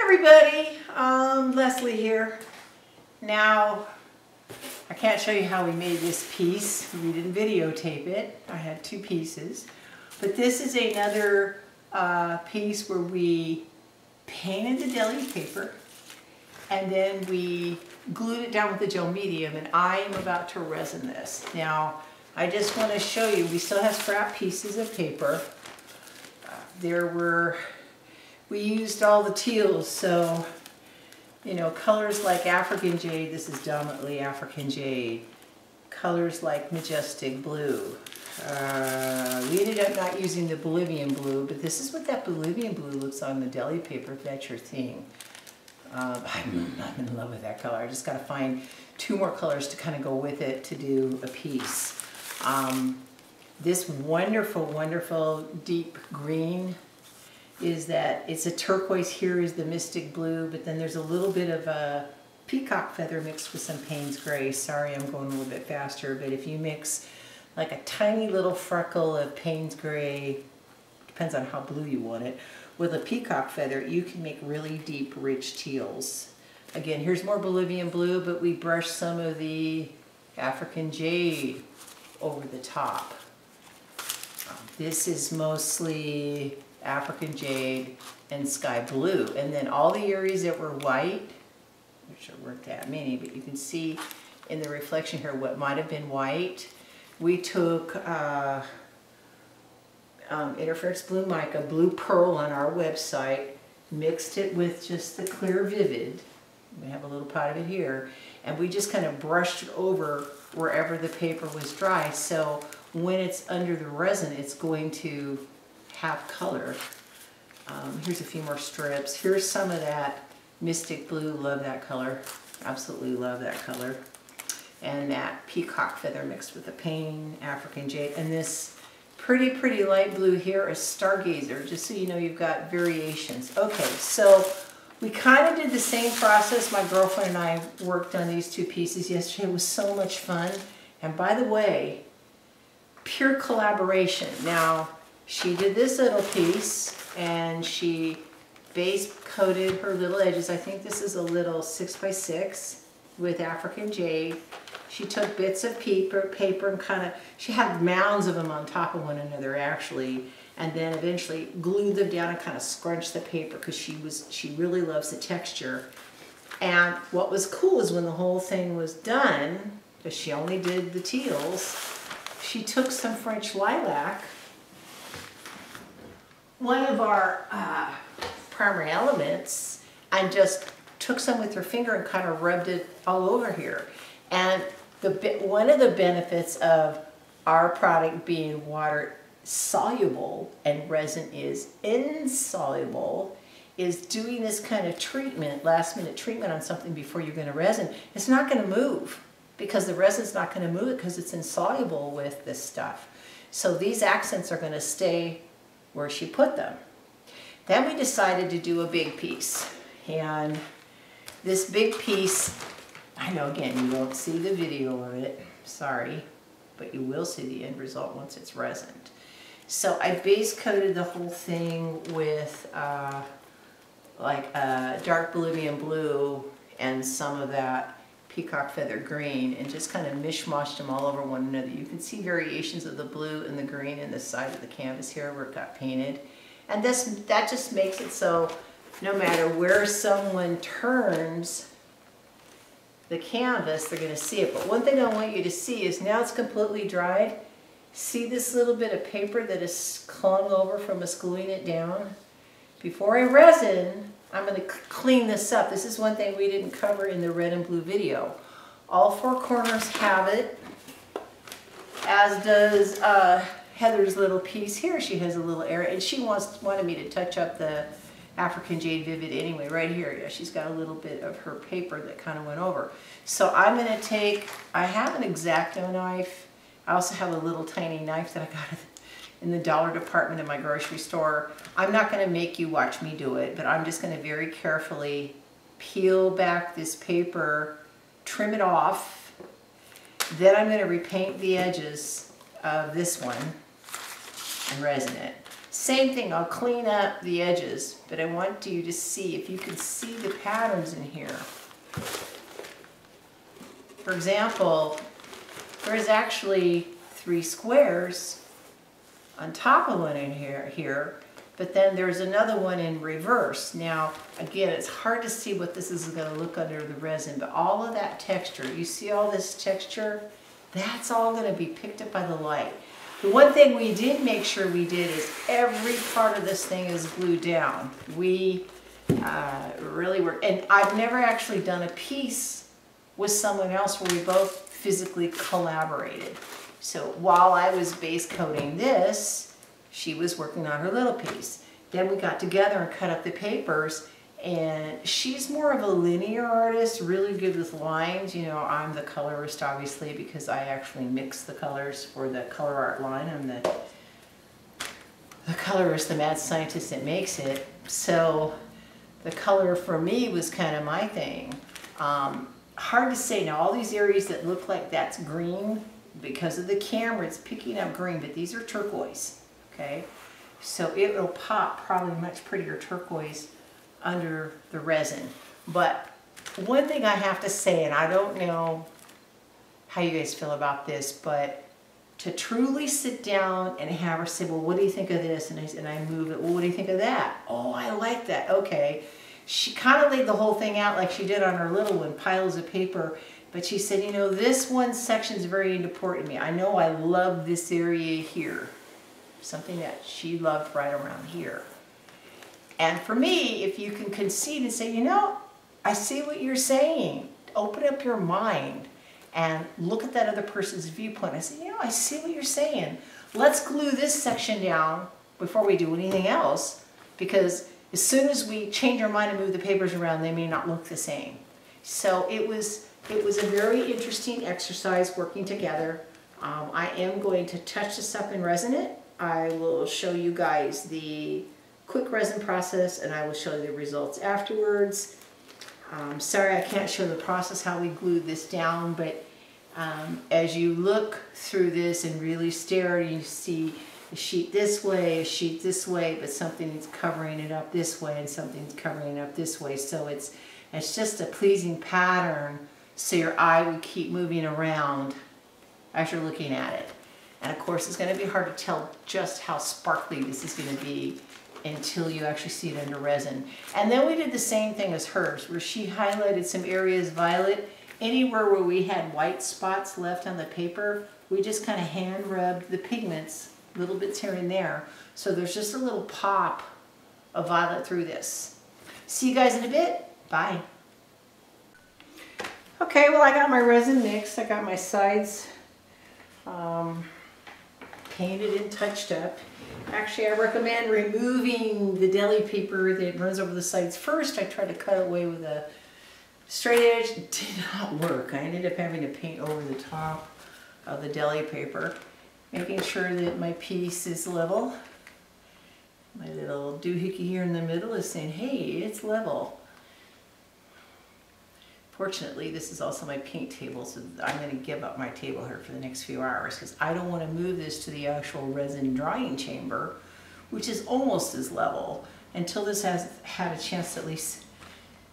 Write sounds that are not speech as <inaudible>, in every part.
everybody, um, Leslie here. Now, I can't show you how we made this piece. We didn't videotape it. I had two pieces. But this is another uh, piece where we painted the deli paper and then we glued it down with the gel medium and I am about to resin this. Now, I just want to show you, we still have scrap pieces of paper. Uh, there were we used all the teals, so, you know, colors like African jade, this is dominantly African jade. Colors like majestic blue. Uh, we ended up not using the Bolivian blue, but this is what that Bolivian blue looks on the deli paper, if that's your thing. Um, <laughs> I'm, I'm in love with that color. I just got to find two more colors to kind of go with it to do a piece. Um, this wonderful, wonderful deep green is that it's a turquoise here is the mystic blue, but then there's a little bit of a peacock feather mixed with some Payne's gray. Sorry, I'm going a little bit faster, but if you mix like a tiny little freckle of Payne's gray, depends on how blue you want it, with a peacock feather, you can make really deep, rich teals. Again, here's more Bolivian blue, but we brushed some of the African jade over the top. This is mostly African jade, and sky blue. And then all the areas that were white, which weren't that many, but you can see in the reflection here what might have been white. We took uh, um, Interference Blue Mica, Blue Pearl on our website, mixed it with just the clear Vivid. We have a little pot of it here. And we just kind of brushed it over wherever the paper was dry. So when it's under the resin, it's going to have color. Um, here's a few more strips. Here's some of that Mystic Blue. Love that color. Absolutely love that color. And that peacock feather mixed with the pain, African jade. And this pretty, pretty light blue here is Stargazer, just so you know you've got variations. Okay, so we kind of did the same process. My girlfriend and I worked on these two pieces yesterday. It was so much fun. And by the way, pure collaboration. Now, she did this little piece and she base coated her little edges. I think this is a little six by six with African jade. She took bits of paper, paper and kind of, she had mounds of them on top of one another actually, and then eventually glued them down and kind of scrunched the paper because she was, she really loves the texture. And what was cool is when the whole thing was done, because she only did the teals, she took some French lilac one of our uh, primary elements and just took some with her finger and kind of rubbed it all over here. And the one of the benefits of our product being water soluble and resin is insoluble is doing this kind of treatment, last minute treatment on something before you're going to resin. It's not going to move because the resin's not going to move it because it's insoluble with this stuff. So these accents are going to stay where she put them. Then we decided to do a big piece. And this big piece, I know again, you won't see the video of it, sorry, but you will see the end result once it's resined. So I base coated the whole thing with uh, like a dark Bolivian blue and some of that peacock feather green and just kind of mishmashed them all over one another. You can see variations of the blue and the green in the side of the canvas here where it got painted. And this, that just makes it so no matter where someone turns the canvas, they're going to see it. But one thing I want you to see is now it's completely dried. See this little bit of paper that is clung over from us gluing it down? Before I resin, I'm going to clean this up. This is one thing we didn't cover in the red and blue video. All four corners have it, as does uh, Heather's little piece here. She has a little area, and she wants wanted me to touch up the African Jade Vivid anyway, right here. Yeah, she's got a little bit of her paper that kind of went over. So I'm going to take, I have an X-Acto knife. I also have a little tiny knife that I got in the dollar department in my grocery store. I'm not going to make you watch me do it, but I'm just going to very carefully peel back this paper, trim it off. Then I'm going to repaint the edges of this one and resin it. Same thing, I'll clean up the edges, but I want you to see if you can see the patterns in here. For example, there's actually three squares on top of one in here, here, but then there's another one in reverse. Now, again, it's hard to see what this is gonna look under the resin, but all of that texture, you see all this texture? That's all gonna be picked up by the light. The one thing we did make sure we did is every part of this thing is glued down. We uh, really work, and I've never actually done a piece with someone else where we both physically collaborated. So while I was base coating this, she was working on her little piece. Then we got together and cut up the papers and she's more of a linear artist, really good with lines. You know, I'm the colorist obviously because I actually mix the colors for the ColourArte line. I'm the, the colorist, the mad scientist that makes it. So the color for me was kind of my thing. Um, hard to say. Now all these areas that look like that's green, because of the camera, it's picking up green, but these are turquoise, okay? So it will pop probably much prettier turquoise under the resin. But one thing I have to say, and I don't know how you guys feel about this, but to truly sit down and have her say, well, what do you think of this? And I, and I move it, well, what do you think of that? Oh, I like that, okay. She kind of laid the whole thing out like she did on her little one, piles of paper, but she said, you know, this one section is very important to me. I know I love this area here. Something that she loved right around here. And for me, if you can concede and say, you know, I see what you're saying. Open up your mind and look at that other person's viewpoint. I say, you know, I see what you're saying. Let's glue this section down before we do anything else because as soon as we change our mind and move the papers around, they may not look the same. So it was it was a very interesting exercise working together. Um, I am going to touch this up in resin it. I will show you guys the quick resin process and I will show you the results afterwards. Um, sorry I can't show the process how we glued this down, but um, as you look through this and really stare, you see a sheet this way, a sheet this way, but something's covering it up this way and something's covering it up this way. So it's, it's just a pleasing pattern so your eye would keep moving around as you're looking at it. And of course, it's going to be hard to tell just how sparkly this is going to be until you actually see it under resin. And then we did the same thing as hers, where she highlighted some areas violet. Anywhere where we had white spots left on the paper, we just kind of hand rubbed the pigments, little bits here and there. So there's just a little pop of violet through this. See you guys in a bit. Bye. Okay, well I got my resin mixed. I got my sides um, painted and touched up. Actually, I recommend removing the deli paper that runs over the sides first. I tried to cut away with a straight edge. It did not work. I ended up having to paint over the top of the deli paper, making sure that my piece is level. My little doohickey here in the middle is saying, hey, it's level. Fortunately, this is also my paint table, so I'm going to give up my table here for the next few hours because I don't want to move this to the actual resin drying chamber, which is almost as level, until this has had a chance to at least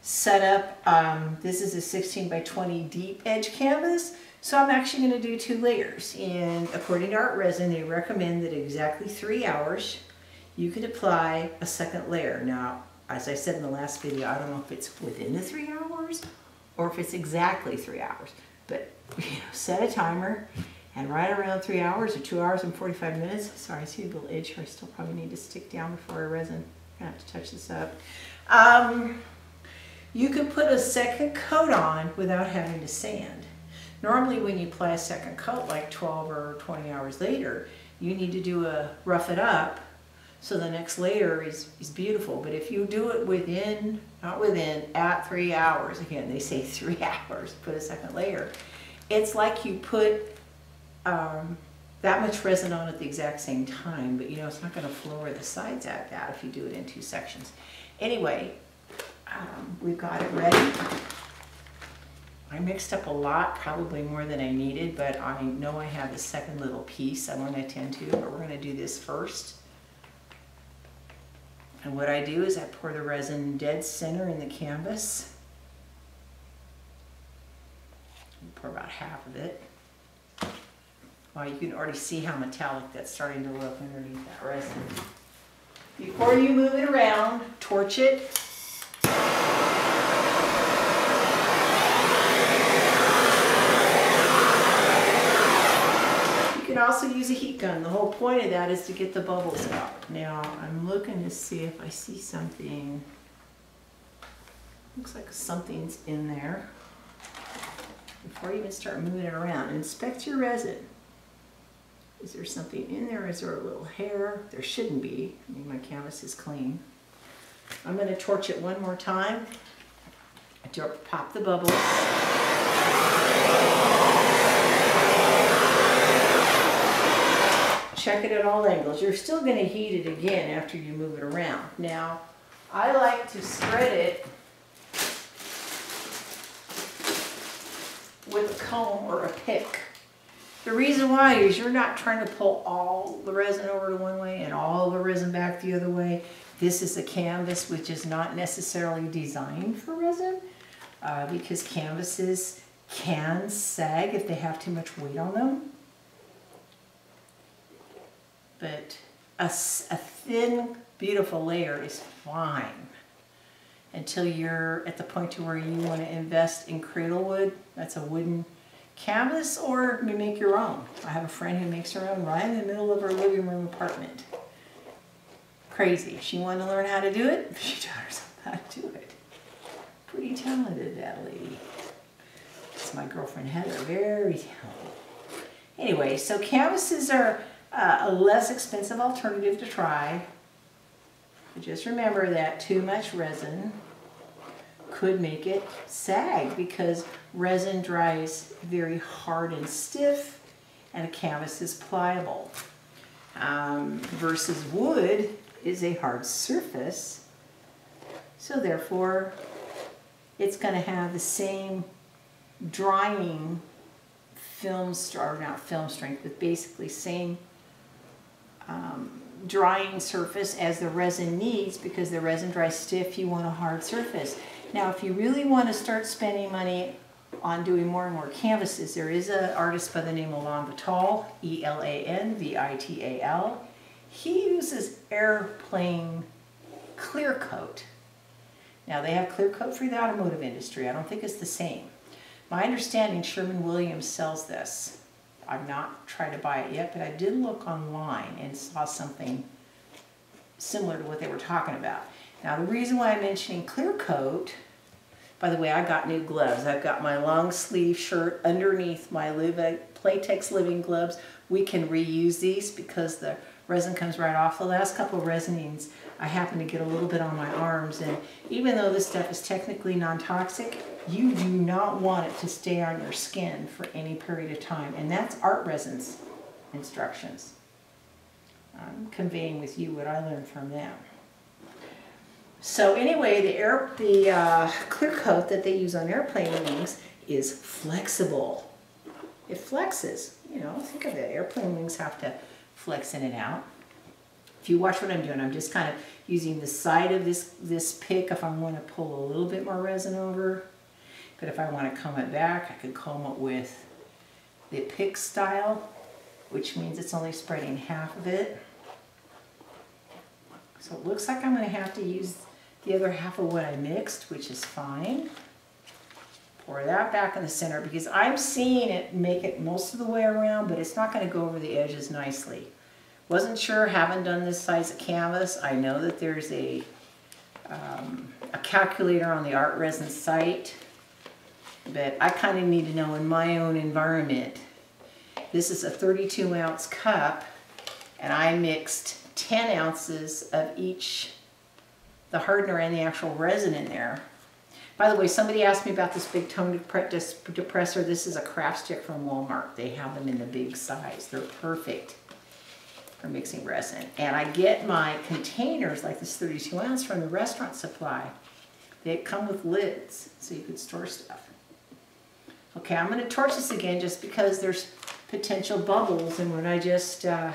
set up. Um, this is a 16 by 20 deep edge canvas, so I'm actually going to do two layers. And according to Art Resin, they recommend that exactly three hours you could apply a second layer. Now, as I said in the last video, I don't know if it's within the three hours or if it's exactly three hours. But <laughs> you know, set a timer and right around three hours or two hours and 45 minutes. Sorry, I see a little edge here. I still probably need to stick down before I resin. I have to touch this up. Um, you can put a second coat on without having to sand. Normally when you apply a second coat like 12 or 20 hours later, you need to do a rough it up so the next layer is, is beautiful. But if you do it within, not within, at three hours, again, they say <laughs> three hours, put a second layer. It's like you put um, that much resin on at the exact same time, but you know, it's not gonna floor the sides at that if you do it in two sections. Anyway, um, we've got it ready. I mixed up a lot, probably more than I needed, but I know I have the second little piece I want to attend to, but we're going to do this first. And what I do is I pour the resin dead center in the canvas. Pour about half of it. Well, you can already see how metallic that's starting to look underneath that resin. Before you move it around, torch it also use a heat gun. The whole point of that is to get the bubbles out. Now, I'm looking to see if I see something. Looks like something's in there. Before you even start moving it around, inspect your resin. Is there something in there? Is there a little hair? There shouldn't be. I mean, my canvas is clean. I'm going to torch it one more time. I pop the bubbles. Check it at all angles. You're still going to heat it again after you move it around. Now, I like to spread it with a comb or a pick. The reason why is you're not trying to pull all the resin over to one way and all the resin back the other way. This is a canvas which is not necessarily designed for resin uh, because canvases can sag if they have too much weight on them but a, a thin, beautiful layer is fine until you're at the point to where you want to invest in cradle wood. That's a wooden canvas or you make your own. I have a friend who makes her own right in the middle of her living room apartment. Crazy. She wanted to learn how to do it. <laughs> She taught herself how to do it. Pretty talented, that lady. It's my girlfriend Heather. Very talented. Anyway, so canvases are uh, a less expensive alternative to try. But just remember that too much resin could make it sag because resin dries very hard and stiff and a canvas is pliable. Um, versus wood is a hard surface so therefore it's going to have the same drying film, or not film strength, but basically same um, drying surface as the resin needs because the resin dries stiff, you want a hard surface. Now if you really want to start spending money on doing more and more canvases, there is an artist by the name of Elan Vital, E-L-A-N-V-I-T-A-L. He uses airplane clear coat. Now they have clear coat for the automotive industry. I don't think it's the same. My understanding, Sherman Williams sells this. I've not tried to buy it yet, but I did look online and saw something similar to what they were talking about. Now the reason why I'm mentioning clear coat, by the way, I got new gloves. I've got my long sleeve shirt underneath my Playtex living gloves. We can reuse these because the resin comes right off. The last couple of resinings, I happen to get a little bit on my arms, and even though this stuff is technically non-toxic, you do not want it to stay on your skin for any period of time. And that's art resins instructions. I'm conveying with you what I learned from them. So anyway, the, air, the uh, clear coat that they use on airplane wings is flexible. It flexes. You know, think of it. Airplane wings have to flex in and out. If you watch what I'm doing, I'm just kind of using the side of this, this pick if I want to pull a little bit more resin over. But if I want to comb it back, I could comb it with the pick style, which means it's only spreading half of it. So it looks like I'm going to have to use the other half of what I mixed, which is fine. Pour that back in the center because I'm seeing it make it most of the way around, but it's not going to go over the edges nicely. Wasn't sure, haven't done this size of canvas. I know that there's a, um, a calculator on the Art Resin site but I kind of need to know in my own environment. This is a 32 ounce cup and I mixed 10 ounces of each, the hardener and the actual resin in there. By the way, somebody asked me about this big tone depressor. This is a craft stick from Walmart. They have them in the big size. They're perfect for mixing resin. And I get my containers, like this 32 ounce, from the restaurant supply. They come with lids, so you could store stuff. Okay, I'm going to torch this again just because there's potential bubbles and when I just uh,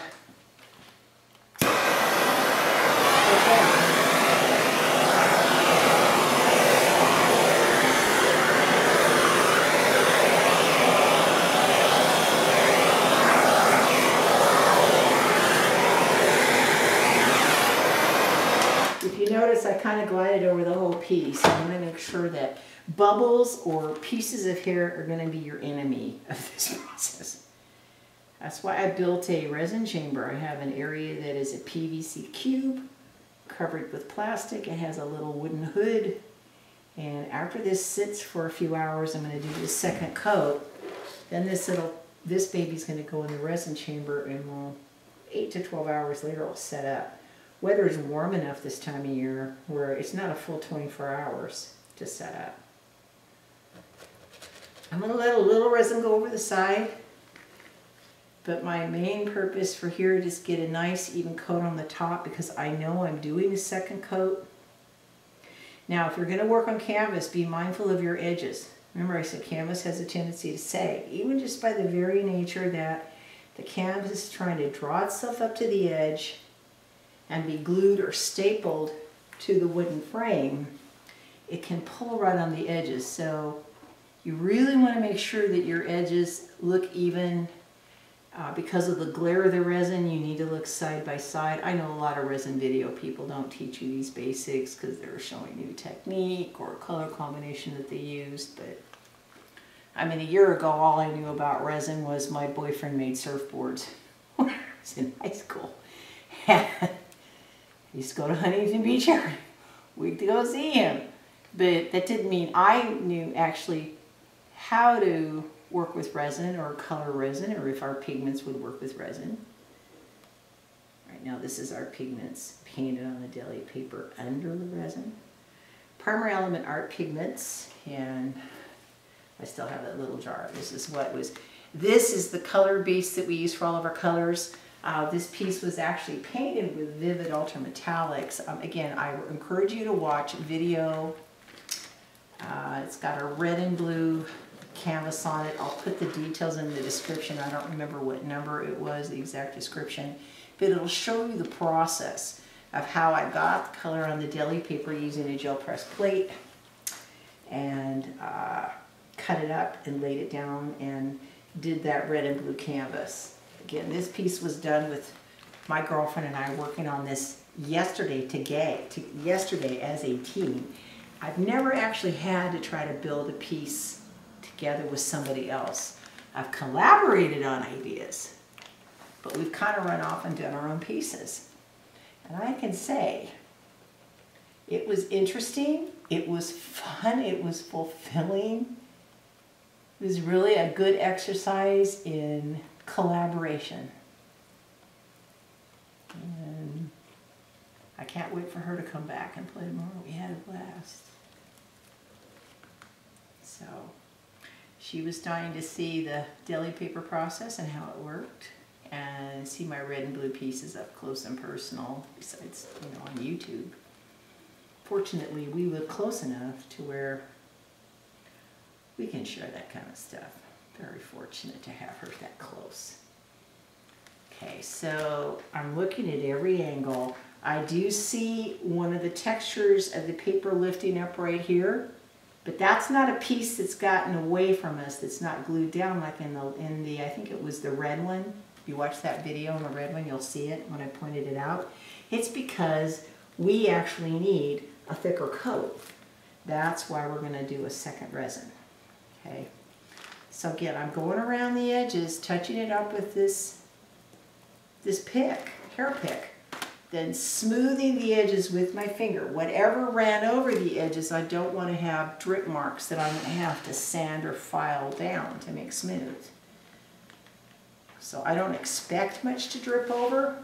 If you notice, I kind of glided over the whole piece. I want to make sure that bubbles or pieces of hair are going to be your enemy <laughs> of this process. That's why I built a resin chamber. I have an area that is a PVC cube covered with plastic. It has a little wooden hood. And after this sits for a few hours, I'm going to do the second coat. Then this little, this baby's going to go in the resin chamber and we'll, 8 to 12 hours later it'll set up. Weather is warm enough this time of year where it's not a full 24 hours to set up. I'm going to let a little resin go over the side. But my main purpose for here is get a nice even coat on the top because I know I'm doing a second coat. Now, if you're going to work on canvas, be mindful of your edges. Remember I said canvas has a tendency to sag, even just by the very nature that the canvas is trying to draw itself up to the edge and be glued or stapled to the wooden frame, it can pull right on the edges. So you really want to make sure that your edges look even uh, because of the glare of the resin, you need to look side by side. I know a lot of resin video people don't teach you these basics because they're showing new technique or color combination that they used. But I mean, a year ago, all I knew about resin was my boyfriend made surfboards <laughs> when I was in high school. <laughs> I used to go to Huntington Beach every week to go see him. But that didn't mean I knew actually how to work with resin or color resin or if our pigments would work with resin. Right now this is our pigments painted on the deli paper under the resin. Primary Element Art Pigments and I still have that little jar. This is what was, this is the color base that we use for all of our colors. Uh, this piece was actually painted with Vivid Ultra Metallics. Um, again, I encourage you to watch video. Uh, it's got a red and blue canvas on it. I'll put the details in the description. I don't remember what number it was, the exact description, but it'll show you the process of how I got the color on the deli paper using a gel press plate and uh, cut it up and laid it down and did that red and blue canvas. Again, this piece was done with my girlfriend and I working on this yesterday to today, to, yesterday as a team. I've never actually had to try to build a piece together with somebody else. I've collaborated on ideas, but we've kind of run off and done our own pieces. And I can say, it was interesting, it was fun, it was fulfilling. It was really a good exercise in collaboration. And I can't wait for her to come back and play more. We had a blast. So she was dying to see the deli paper process and how it worked and see my red and blue pieces up close and personal besides you know on YouTube. Fortunately we live close enough to where we can share that kind of stuff. Very fortunate to have her that close. Okay, so I'm looking at every angle. I do see one of the textures of the paper lifting up right here. But that's not a piece that's gotten away from us, that's not glued down like in the, in the I think it was the red one. If you watch that video on the red one, you'll see it when I pointed it out. It's because we actually need a thicker coat. That's why we're going to do a second resin. Okay. So again, I'm going around the edges, touching it up with this, this pick, hair pick then smoothing the edges with my finger. Whatever ran over the edges, I don't want to have drip marks that I'm going to have to sand or file down to make smooth. So I don't expect much to drip over,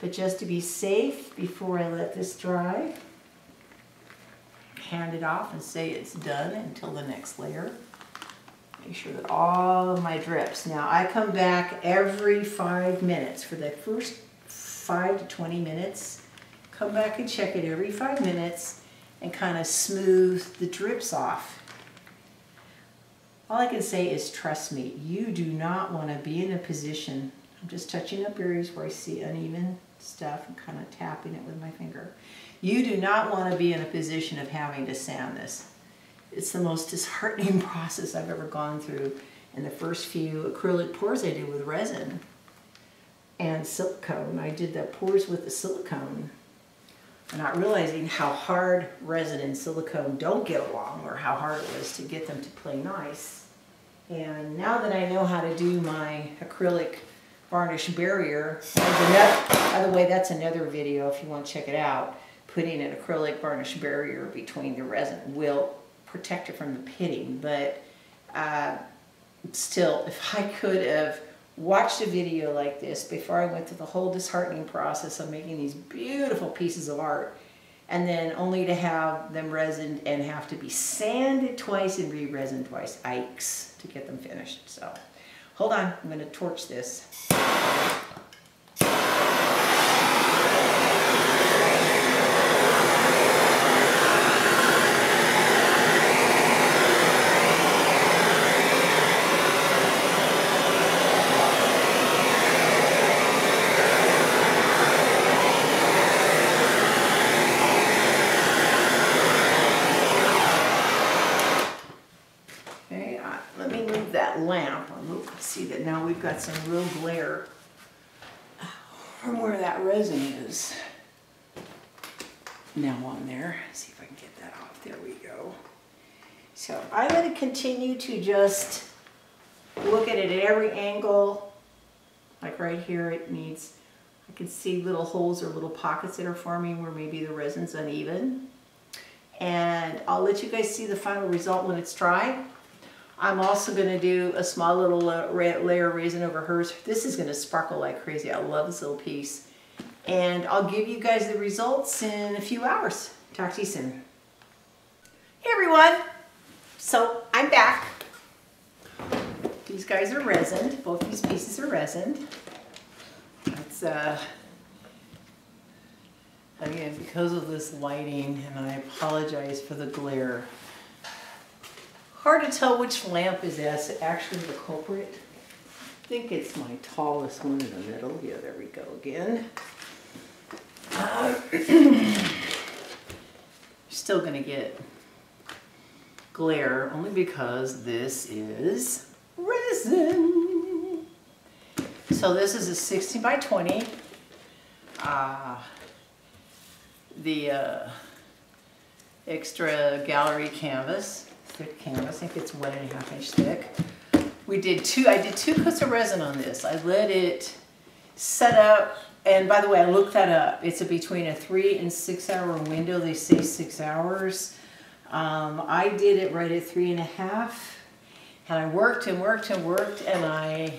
but just to be safe before I let this dry, hand it off and say it's done until the next layer. Make sure that all of my drips. Now I come back every five minutes for the first five to 20 minutes. Come back and check it every five minutes and kind of smooth the drips off. All I can say is trust me, you do not want to be in a position, I'm just touching up areas where I see uneven stuff and kind of tapping it with my finger. You do not want to be in a position of having to sand this. It's the most disheartening <laughs> process I've ever gone through. In the first few acrylic pours I did with resin, and silicone. I did the pours with the silicone. not realizing how hard resin and silicone don't get along or how hard it was to get them to play nice. And now that I know how to do my acrylic varnish barrier, by the way, that's another video if you want to check it out. Putting an acrylic varnish barrier between the resin will protect it from the pitting, but uh, still, if I could have watched a video like this before I went through the whole disheartening process of making these beautiful pieces of art and then only to have them resined and have to be sanded twice and re-resined twice. Ikes to get them finished. So hold on, I'm going to torch this. We've got some real glare from where that resin is. Now on there, see if I can get that off. There we go. So I'm going to continue to just look at it at every angle. Like right here, it needs, I can see little holes or little pockets that are forming where maybe the resin's uneven. And I'll let you guys see the final result when it's dry. I'm also going to do a small little uh, layer of resin over hers. This is going to sparkle like crazy. I love this little piece. And I'll give you guys the results in a few hours. Talk to you soon. Hey everyone! So I'm back. These guys are resined. Both these pieces are resined. It's uh, again because of this lighting, and I apologize for the glare. Hard to tell which lamp is actually the culprit. I think it's my tallest one in the middle. Yeah, there we go again. Uh, still gonna get glare only because this is resin. So this is a 60 by 20. Uh, the uh, extra gallery canvas thick canvas. I think it's one and a half inch thick. We did two, I did two coats of resin on this. I let it set up, and by the way, I looked that up. It's a, between a three and six hour window. They say six hours. Um, I did it right at three and a half. And I worked and worked and worked, and I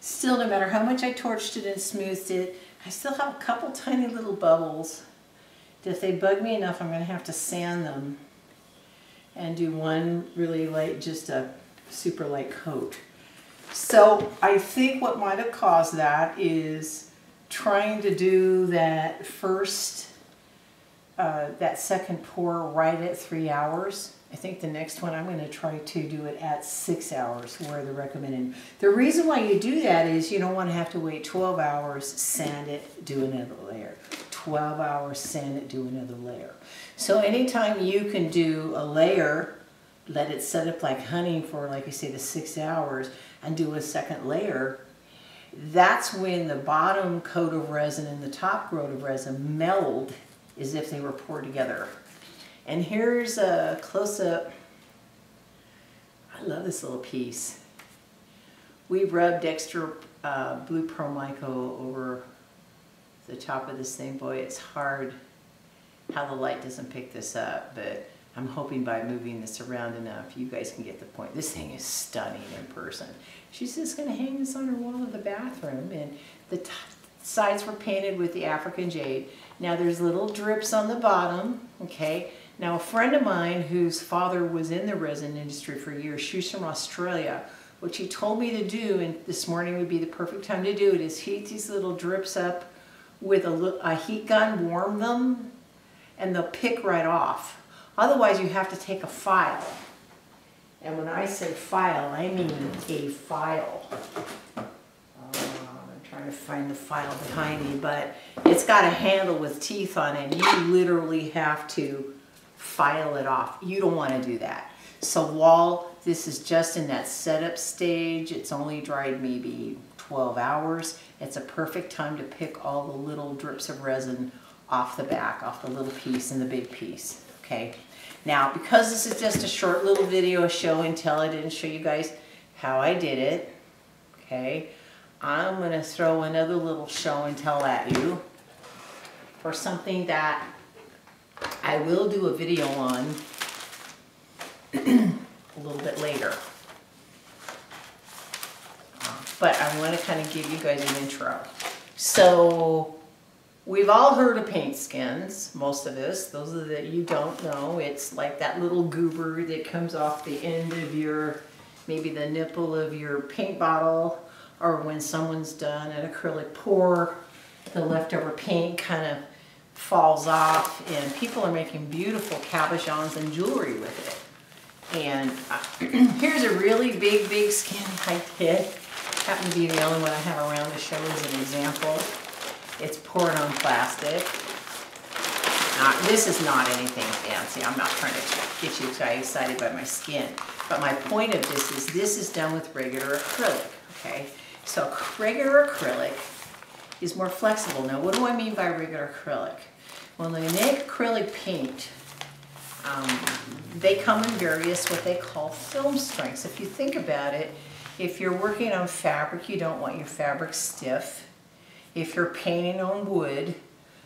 still, no matter how much I torched it and smoothed it, I still have a couple tiny little bubbles. If they bug me enough, I'm going to have to sand them and do one really light, just a super light coat. So I think what might have caused that is trying to do that first, uh, that second pour right at three hours. I think the next one I'm going to try to do it at six hours where the recommended. The reason why you do that is you don't want to have to wait 12 hours, sand it, do another layer. 12 hours, sand it, do another layer. So anytime you can do a layer, let it set up like honey for, like you say, the six hours, and do a second layer, that's when the bottom coat of resin and the top coat of resin meld as if they were poured together. And here's a close-up. I love this little piece. We rubbed extra uh, blue pearl mica over the top of this thing. Boy, it's hard how the light doesn't pick this up, but I'm hoping by moving this around enough, you guys can get the point. This thing is stunning in person. She's just to hang this on her wall of the bathroom, and the sides were painted with the African jade. Now there's little drips on the bottom, okay? Now a friend of mine whose father was in the resin industry for years, she's from Australia, what she told me to do, and this morning would be the perfect time to do it, is heat these little drips up with a, a heat gun, warm them, and they'll pick right off. Otherwise, you have to take a file. And when I say file, I mean a file. Uh, I'm trying to find the file behind me, but it's got a handle with teeth on it. You literally have to file it off. You don't want to do that. So while this is just in that setup stage, it's only dried maybe 12 hours, it's a perfect time to pick all the little drips of resin off the back, off the little piece and the big piece, okay? Now, because this is just a short little video, a show and tell, I didn't show you guys how I did it, okay? I'm gonna throw another little show and tell at you for something that I will do a video on <clears throat> a little bit later. Uh, But I want to kind of give you guys an intro. So we've all heard of paint skins, most of us. Those of that you don't know, it's like that little goober that comes off the end of your, maybe the nipple of your paint bottle, or when someone's done an acrylic pour, the leftover paint kind of falls off, and people are making beautiful cabochons and jewelry with it. And uh, <clears throat> here's a really big, big skin I did. Happen to be the only one I have around to show as an example. It's poured on plastic. Uh, this is not anything fancy. I'm not trying to get you excited by my skin. But my point of this is this is done with regular acrylic, okay? So regular acrylic is more flexible. Now, what do I mean by regular acrylic? When they make acrylic paint, um, they come in various what they call film strengths. If you think about it, if you're working on fabric, you don't want your fabric stiff. If you're painting on wood,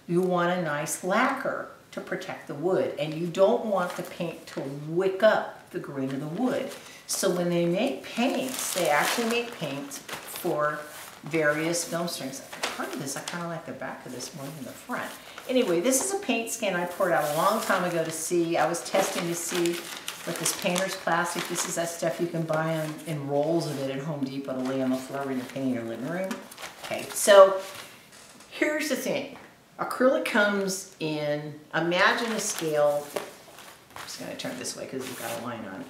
you want a nice lacquer to protect the wood and you don't want the paint to wick up the grain of the wood. So when they make paints, they actually make paints for various film strengths. Part of this, I kind of like the back of this more than the front. Anyway, this is a paint skin I poured out a long time ago to see. I was testing to see with this painter's plastic. This is that stuff you can buy in, in rolls of it at Home Depot to lay on the floor when you're painting your living room. Okay, so here's the thing. Acrylic comes in, imagine a scale, I'm just gonna turn this way because you've got a line on. it.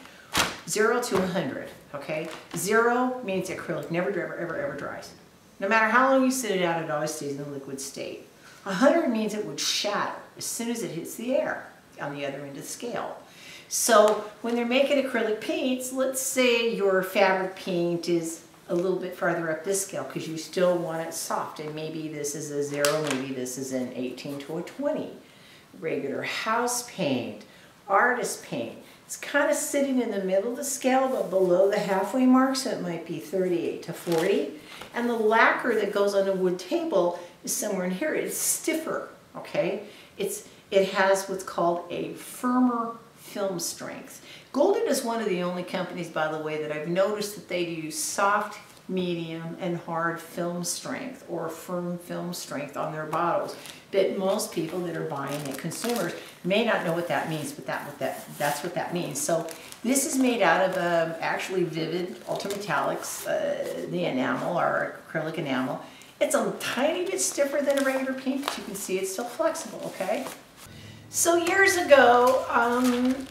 Zero to 100, okay? Zero means acrylic never, ever, ever, ever dries. No matter how long you sit it out, it always stays in the liquid state. 100 means it would shatter as soon as it hits the air on the other end of the scale. So when they're making acrylic paints, let's say your fabric paint is a little bit farther up this scale because you still want it soft and maybe this is a zero, maybe this is an 18 to a 20. Regular house paint, artist paint, it's kind of sitting in the middle of the scale but below the halfway mark so it might be 38 to 40. And the lacquer that goes on a wood table is somewhere in here. It's stiffer, okay? It's, it has what's called a firmer film strength. Golden is one of the only companies, by the way, that I've noticed that they use soft, medium, and hard film strength or firm film strength on their bottles. But most people that are buying it, consumers, may not know what that means, but that, what that, that's what that means. So this is made out of um, actually Vivid Ultrametallics, uh, the enamel, or acrylic enamel. It's a tiny bit stiffer than a regular paint, but you can see it's still flexible, okay? So years ago, um,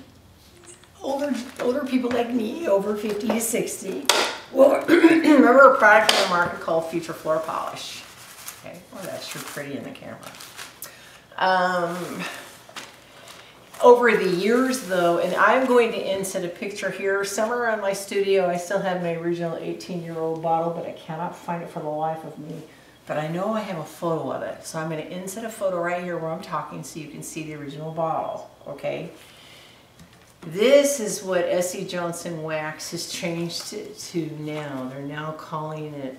older older people like me, over 50 to 60, will <clears throat> remember a product on the market called Future Floor Polish. Okay, well that's sure pretty in the camera. Um, over the years though, and I'm going to insert a picture here, somewhere in my studio, I still have my original 18 year old bottle, but I cannot find it for the life of me. But I know I have a photo of it. So I'm going to insert a photo right here where I'm talking so you can see the original bottle, okay? This is what S.C. Johnson Wax has changed to, to now. They're now calling it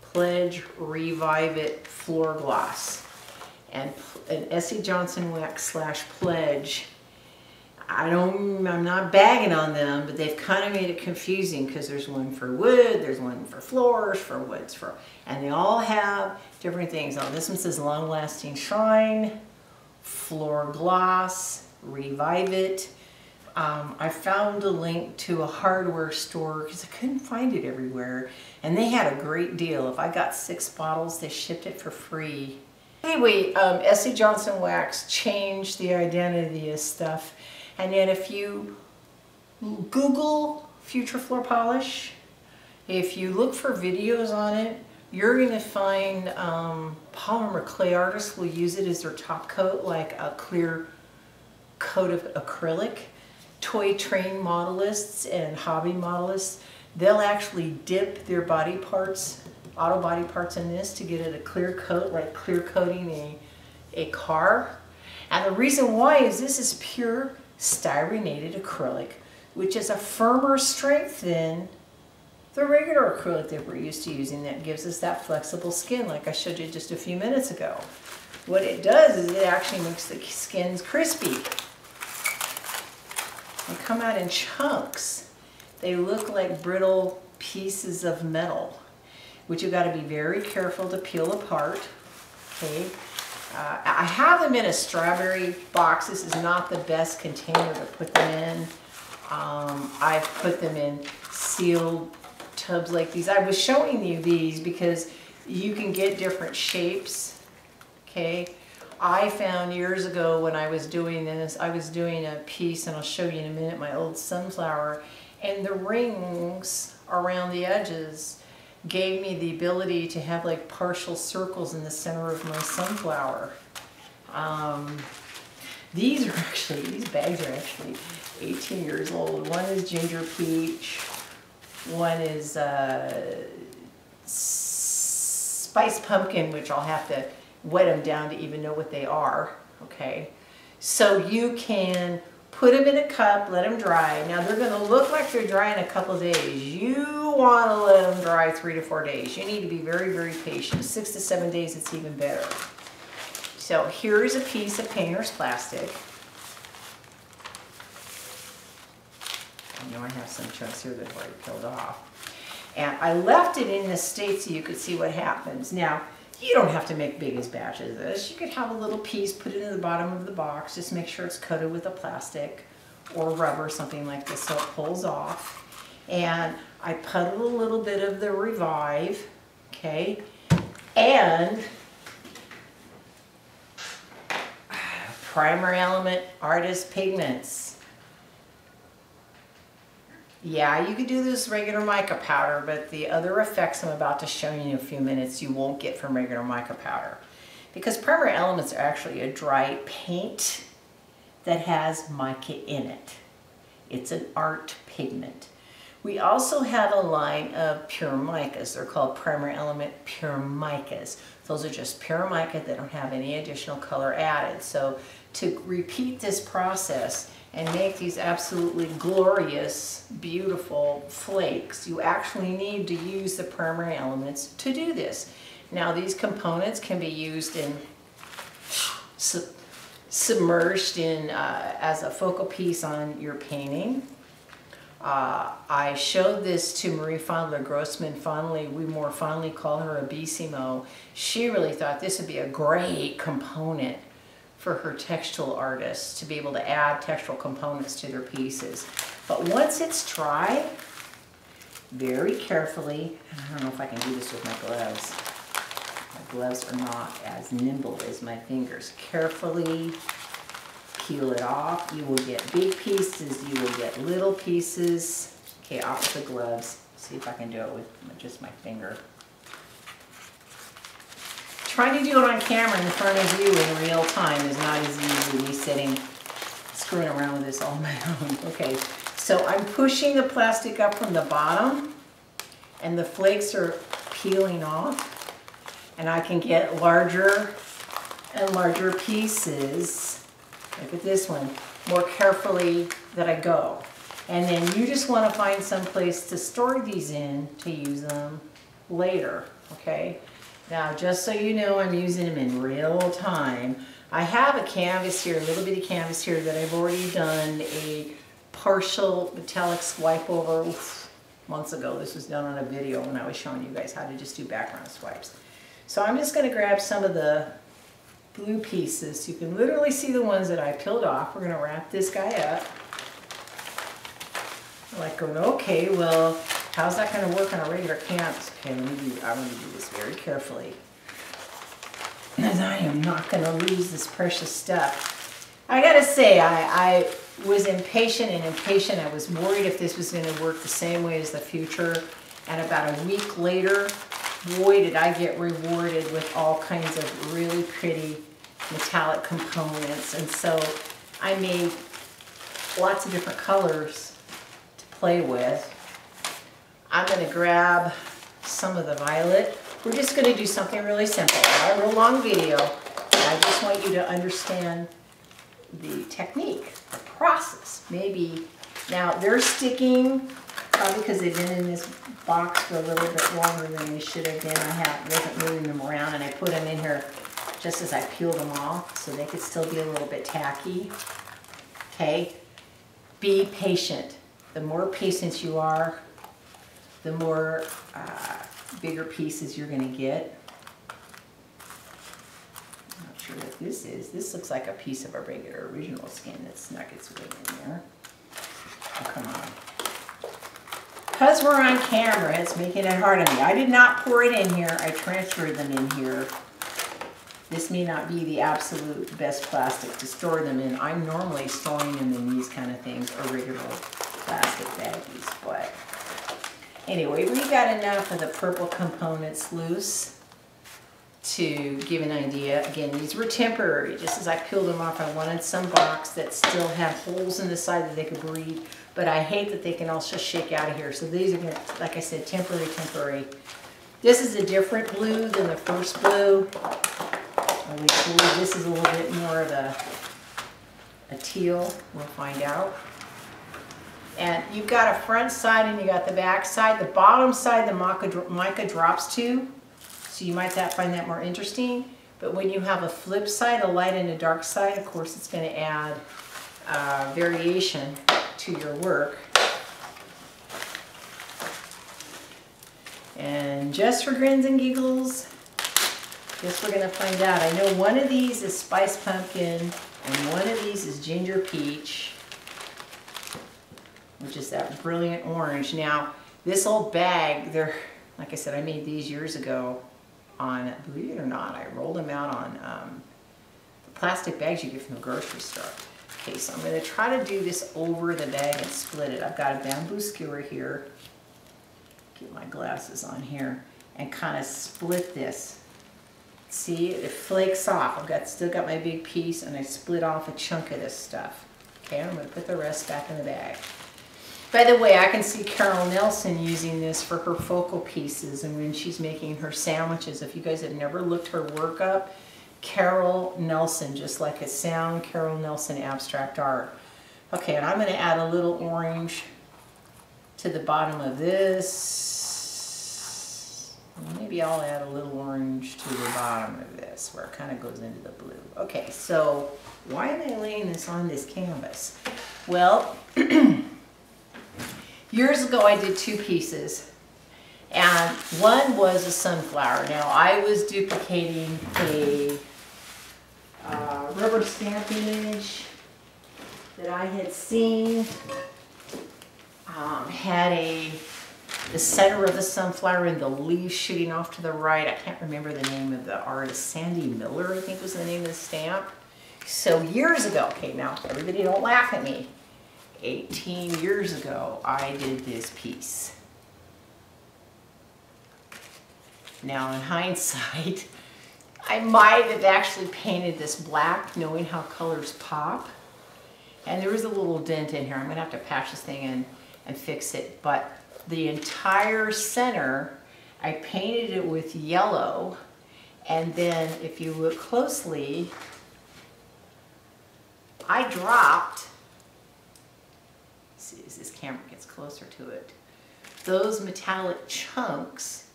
Pledge Revive It Floor Gloss. And, and S.C. Johnson Wax slash Pledge, I don't, I'm not bagging on them, but they've kind of made it confusing because there's one for wood, there's one for floors, for woods, for, and they all have different things. Now this one says long lasting shine, floor gloss, revive it. Um, I found a link to a hardware store because I couldn't find it everywhere. And they had a great deal. If I got six bottles, they shipped it for free. Anyway, um, S.C. Johnson Wax changed the identity of stuff. And then if you Google Future Floor Polish, if you look for videos on it, you're going to find um, polymer clay artists will use it as their top coat, like a clear coat of acrylic. Toy train modelists and hobby modelists, they'll actually dip their body parts, auto body parts in this to get it a clear coat, like clear coating a, a car. And the reason why is this is pure styrenated acrylic, which is a firmer strength than the regular acrylic that we're used to using that gives us that flexible skin like I showed you just a few minutes ago. What it does is it actually makes the skins crispy. They come out in chunks. They look like brittle pieces of metal, which you've got to be very careful to peel apart. Okay. Uh, I have them in a strawberry box. This is not the best container to put them in. Um, I've put them in sealed tubs like these. I was showing you these because you can get different shapes, okay? I found years ago when I was doing this, I was doing a piece, and I'll show you in a minute, my old sunflower, and the rings around the edges gave me the ability to have like partial circles in the center of my sunflower. Um, these are <laughs> actually, these bags are actually 18 years old. One is ginger peach, one is uh, spice pumpkin, which I'll have to wet them down to even know what they are, okay? So you can put them in a cup, let them dry. Now they're gonna look like they're dry in a couple days. You wanna let them dry three to four days. You need to be very, very patient. Six to seven days, it's even better. So here's a piece of painter's plastic. I know I have some chunks here that I've already peeled off. And I left it in the state so you could see what happens. Now, you don't have to make biggest batches of this. You could have a little piece, put it in the bottom of the box, just make sure it's coated with a plastic or rubber, something like this, so it pulls off. And I puddle a little bit of the Revive, okay, and <sighs> Primary Element Artist Pigments. Yeah, you could do this regular mica powder, but the other effects I'm about to show you in a few minutes you won't get from regular mica powder. Because primary elements are actually a dry paint that has mica in it. It's an art pigment. We also have a line of pure micas. They're called primary element pure micas. Those are just pure mica that don't have any additional color added. So to repeat this process, and make these absolutely glorious, beautiful flakes, you actually need to use the primary elements to do this. Now these components can be used in submerged in uh, as a focal piece on your painting. Uh, I showed this to Marie Fondler Grossman fondly. We more fondly call her a Bissimo. She really thought this would be a great component for her textile artists to be able to add textural components to their pieces. But once it's dry, very carefully, I don't know if I can do this with my gloves. My gloves are not as nimble as my fingers. Carefully peel it off. You will get big pieces, you will get little pieces. Okay, off the gloves. See if I can do it with just my finger. Trying to do it on camera in front of you in real time is not as easy as me sitting screwing around with this on <laughs> my own. Okay, so I'm pushing the plastic up from the bottom and the flakes are peeling off and I can get larger and larger pieces. Look at this one, more carefully that I go. And then you just want to find some place to store these in to use them later, okay? Now, just so you know, I'm using them in real time. I have a canvas here, a little bitty canvas here that I've already done a partial metallic swipe over oof, months ago. This was done on a video when I was showing you guys how to just do background swipes. So I'm just going to grab some of the blue pieces. You can literally see the ones that I peeled off. We're going to wrap this guy up. Like going, okay, well, How's that going to work on a regular canvas? Okay, let me do, I'm to do this very carefully. Because I am not going to lose this precious stuff. I got to say, I, I was impatient and impatient. I was worried if this was going to work the same way as the future. And about a week later, boy, did I get rewarded with all kinds of really pretty metallic components. And so I made lots of different colors to play with. I'm going to grab some of the violet. We're just going to do something really simple. Not a real long video. I just want you to understand the technique, the process. Maybe, now they're sticking, probably because they've been in this box for a little bit longer than they should have been. I have, wasn't moving them around and I put them in here just as I peeled them off so they could still be a little bit tacky. Okay, be patient. The more patient you are, the more uh, bigger pieces you're gonna get. I'm not sure what this is. This looks like a piece of a regular original skin that snuck its way in there. Oh, come on. Because we're on camera, it's making it hard on me. I did not pour it in here. I transferred them in here. This may not be the absolute best plastic to store them in. I'm normally storing them in these kind of things or regular plastic baggies, but anyway, we got enough of the purple components loose to give an idea. Again, these were temporary. Just as I peeled them off, I wanted some box that still had holes in the side that they could breathe, but I hate that they can also shake out of here. So these are, gonna, like I said, temporary, temporary. This is a different blue than the first blue. This is a little bit more of a, a teal. We'll find out. And you've got a front side and you got the back side. The bottom side the mica, mica drops to, so you might that, find that more interesting. But when you have a flip side, a light and a dark side, of course it's going to add uh, variation to your work. And just for grins and giggles, Guess we're gonna find out. I know one of these is spice pumpkin and one of these is ginger peach, which is that brilliant orange. Now, this old bag, they're, like I said, I made these years ago on, believe it or not, I rolled them out on um, the plastic bags you get from the grocery store. Okay, so I'm gonna try to do this over the bag and split it. I've got a bamboo skewer here. Get my glasses on here and kind of split this See, it flakes off. I've got still got my big piece and I split off a chunk of this stuff. Okay, I'm gonna put the rest back in the bag. By the way, I can see Carol Nelson using this for her focal pieces and when she's making her sandwiches. If you guys have never looked her work up, Carol Nelson, just like a sound, Carol Nelson Abstract Art. Okay, and I'm gonna add a little orange to the bottom of this Maybe I'll add a little orange to the bottom of this where it kind of goes into the blue. Okay, so why am I laying this on this canvas? Well, <clears throat> years ago I did two pieces and one was a sunflower. Now I was duplicating a uh, rubber stamp image that I had seen. Um, had a the center of the sunflower and the leaves shooting off to the right. I can't remember the name of the artist. Sandy Miller, I think was the name of the stamp. So years ago, okay, now everybody don't laugh at me. 18 years ago, I did this piece. Now in hindsight, <laughs> I might have actually painted this black knowing how colors pop. And there is a little dent in here. I'm gonna have to patch this thing in and fix it. But the entire center, I painted it with yellow. And then if you look closely, I dropped, see as this camera gets closer to it, those metallic chunks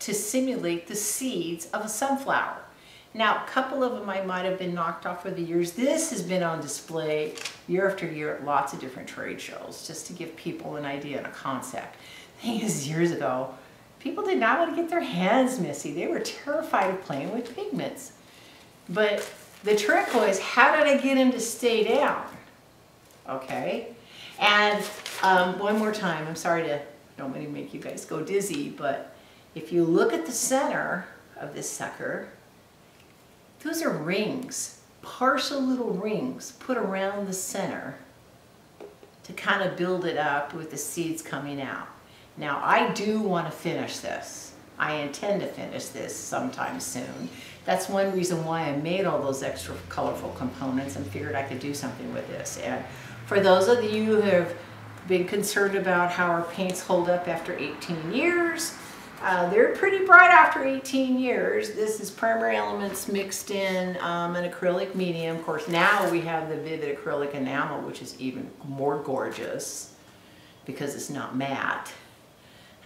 to simulate the seeds of a sunflower. Now, a couple of them I might have been knocked off over the years. This has been on display year after year at lots of different trade shows, just to give people an idea and a concept. The thing is, years ago, people did not want to get their hands messy. They were terrified of playing with pigments. But the trick was, how did I get them to stay down? Okay? And um, one more time, I'm sorry to, don't want to make you guys go dizzy, but if you look at the center of this sucker, those are rings, partial little rings put around the center to kind of build it up with the seeds coming out. Now I do want to finish this. I intend to finish this sometime soon. That's one reason why I made all those extra colorful components and figured I could do something with this. And for those of you who have been concerned about how our paints hold up after 18 years, Uh, they're pretty bright after 18 years. This is primary elements mixed in um, an acrylic medium. Of course, now we have the vivid acrylic enamel, which is even more gorgeous because it's not matte.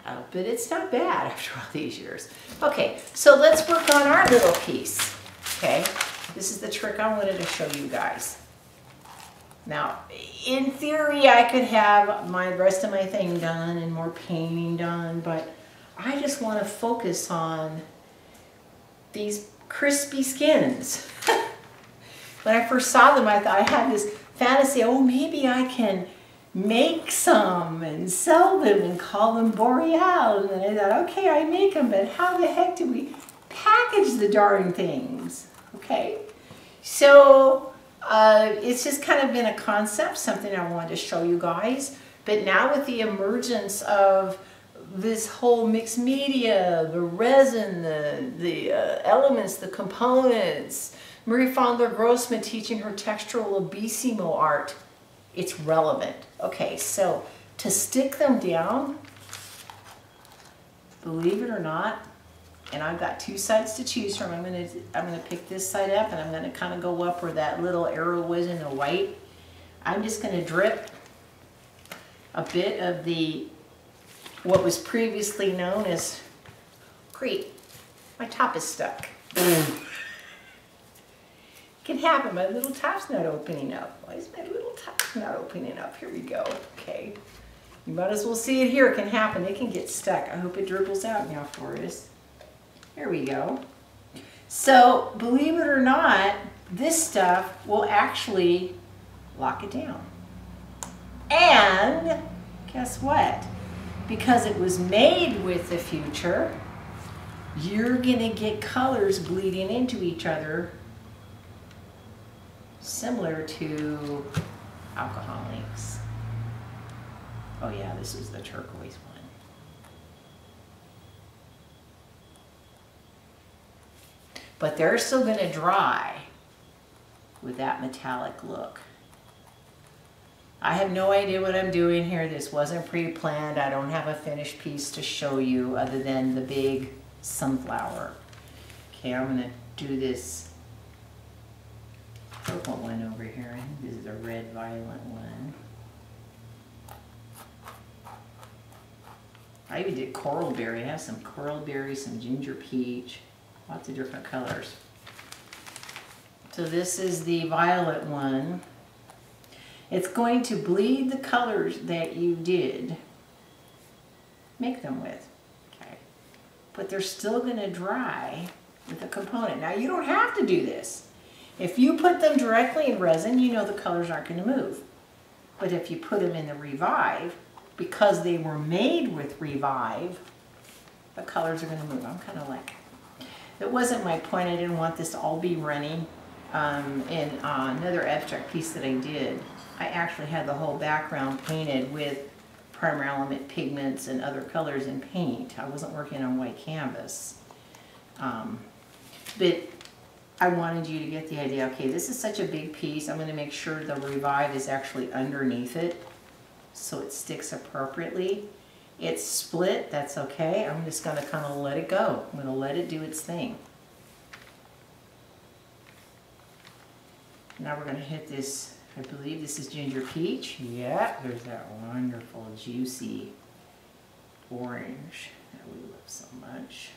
Uh, but it's not bad <laughs> after all these years. Okay, so let's work on our little piece. Okay, this is the trick I wanted to show you guys. Now, in theory, I could have my rest of my thing done and more painting done, but I just want to focus on these crispy skins. <laughs> when I first saw them, I thought I had this fantasy, oh, maybe I can make some and sell them and call them Boreal. And I thought, okay, I make them, but how the heck do we package the darn things? Okay, so uh, it's just kind of been a concept, something I wanted to show you guys. But now with the emergence of this whole mixed media, the resin, the, the uh, elements, the components, Marie Fondler Grossman teaching her textural abissimo art, it's relevant. Okay, so to stick them down, believe it or not, and I've got two sides to choose from. I'm gonna I'm gonna pick this side up and I'm gonna kind of go up where that little arrow was in the white. I'm just gonna drip a bit of the what was previously known as crepe. My top is stuck. <laughs> can happen. My little top's not opening up. Why is my little top not opening up? Here we go. Okay. You might as well see it here. It can happen. It can get stuck. I hope it dribbles out now for us. There we go. So, believe it or not, this stuff will actually lock it down. And guess what? Because it was made with the future, you're going to get colors bleeding into each other similar to alcohol inks. Oh yeah, this is the turquoise one. But they're still going to dry with that metallic look. I have no idea what I'm doing here. This wasn't pre-planned. I don't have a finished piece to show you other than the big sunflower. Okay, I'm to do this purple one over here. I think this is a red violet one. I even did coral berry. I have some coral berry, some ginger peach. Lots of different colors. So this is the violet one. It's going to bleed the colors that you did make them with. Okay. But they're still going to dry with a component. Now you don't have to do this. If you put them directly in resin, you know the colors aren't going to move. But if you put them in the Revive, because they were made with Revive, the colors are going to move. I'm kind of like it wasn't my point. I didn't want this to all be running. Um, in uh, another abstract piece that I did, I actually had the whole background painted with primary element pigments and other colors in paint. I wasn't working on white canvas. Um, but I wanted you to get the idea, okay, this is such a big piece. I'm going to make sure the Revive is actually underneath it so it sticks appropriately. It's split, that's okay. I'm just going to kind of let it go. I'm going to let it do its thing. Now we're going to hit this, I believe this is ginger peach. Yeah, there's that wonderful juicy orange that we love so much.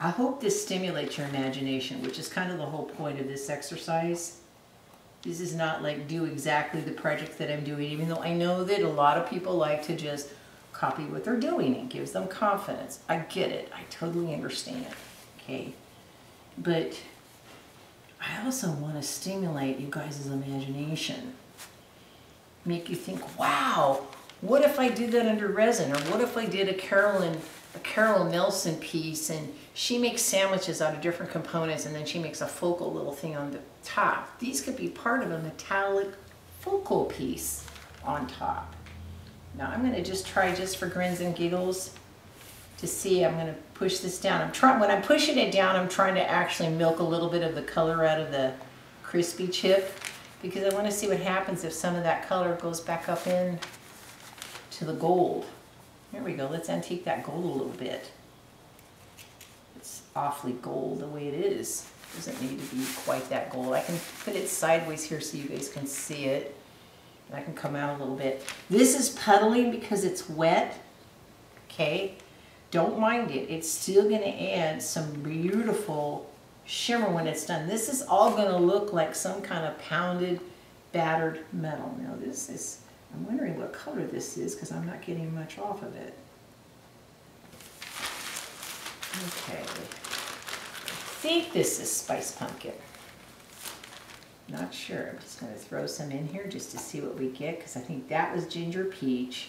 I hope this stimulates your imagination, which is kind of the whole point of this exercise. This is not like do exactly the project that I'm doing, even though I know that a lot of people like to just copy what they're doing. It gives them confidence. I get it. I totally understand. Okay. But I also want to stimulate you guys' imagination. Make you think, wow, what if I did that under resin? Or what if I did a Carolyn a Carol Nelson piece and she makes sandwiches out of different components and then she makes a focal little thing on the top. These could be part of a metallic focal piece on top. Now I'm going to just try just for grins and giggles to see. I'm going to push this down. I'm trying when I'm pushing it down, I'm trying to actually milk a little bit of the color out of the crispy chip because I want to see what happens if some of that color goes back up in to the gold. There we go, let's antique that gold a little bit. It's awfully gold the way it is. Doesn't need to be quite that gold. I can put it sideways here so you guys can see it. I can come out a little bit. This is puddling because it's wet, okay? Don't mind it. It's still gonna add some beautiful shimmer when it's done. This is all gonna look like some kind of pounded, battered metal. Now this is, I'm wondering what color this is because I'm not getting much off of it. Okay. I think this is spice pumpkin. Not sure. I'm just going to throw some in here just to see what we get because I think that was ginger peach.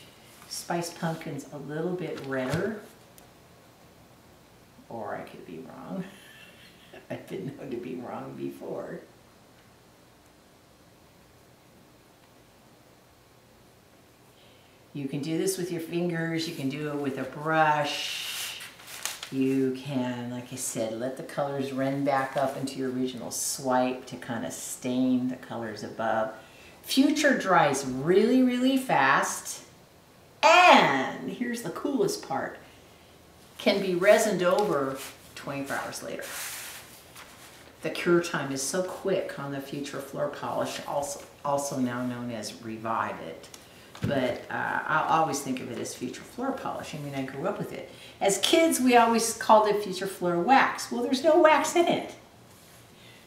Spiced pumpkin's a little bit redder. Or I could be wrong. <laughs> I've been known to be wrong before. You can do this with your fingers, you can do it with a brush. You can, like I said, let the colors run back up into your original swipe to kind of stain the colors above. Future dries really, really fast. And here's the coolest part, can be resined over 24 hours later. The cure time is so quick on the Future Floor Polish, also, also now known as Revive It but uh, I always think of it as future floor polish. I mean, I grew up with it. As kids, we always called it future floor wax. Well, there's no wax in it.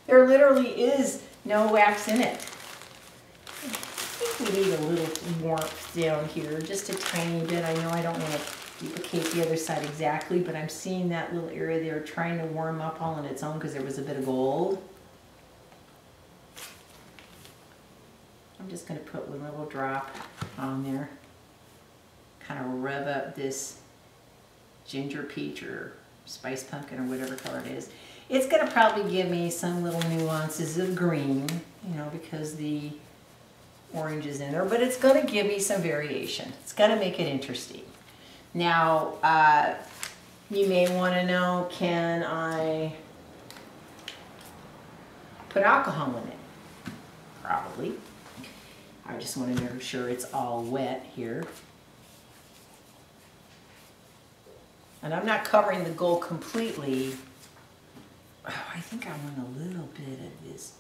There literally is no wax in it. I think we need a little warmth down here, just a tiny bit. I know I don't want to duplicate the other side exactly, but I'm seeing that little area there trying to warm up all on its own because there was a bit of gold. I'm just going to put one little drop on there. Kind of rub up this ginger peach or spice pumpkin or whatever color it is. It's going to probably give me some little nuances of green, you know, because the orange is in there, but it's going to give me some variation. It's going to make it interesting. Now, uh, you may want to know, can I put alcohol in it? Probably. I just want to make sure it's all wet here. And I'm not covering the gold completely. Oh, I think I want a little bit of this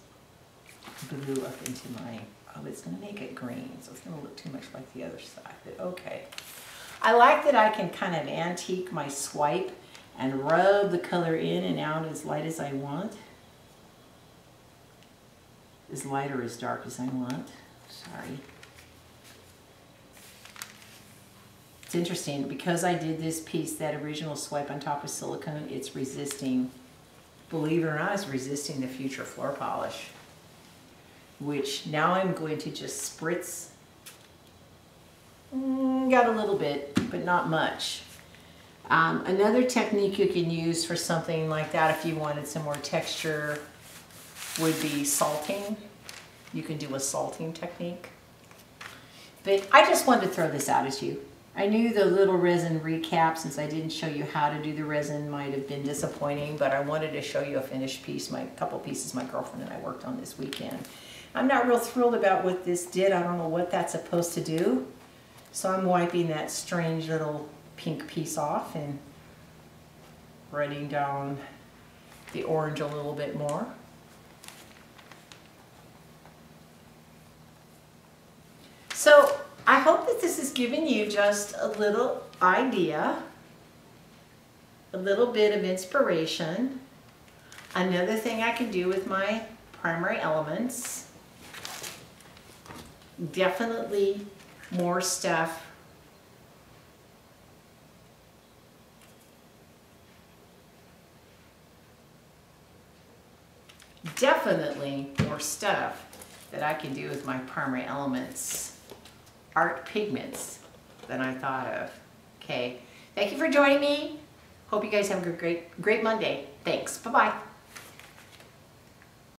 blue up into my, oh, it's going to make it green, so it's to look too much like the other side, but okay. I like that I can kind of antique my swipe and rub the color in and out as light as I want. As light or as dark as I want. Sorry. It's interesting, because I did this piece, that original swipe on top of silicone, it's resisting, believe it or not, it's resisting the future floor polish. Which now I'm going to just spritz, mm, got a little bit, but not much. Um, another technique you can use for something like that if you wanted some more texture would be salting you can do a salting technique. But I just wanted to throw this out at you. I knew the little resin recap, since I didn't show you how to do the resin, might have been disappointing, but I wanted to show you a finished piece, my couple pieces my girlfriend and I worked on this weekend. I'm not real thrilled about what this did. I don't know what that's supposed to do. So I'm wiping that strange little pink piece off and running down the orange a little bit more. So I hope that this has given you just a little idea, a little bit of inspiration. Another thing I can do with my primary elements, definitely more stuff definitely more stuff that I can do with my primary elements art pigments than I thought of. Okay, thank you for joining me. Hope you guys have a great, great Monday. Thanks, bye-bye.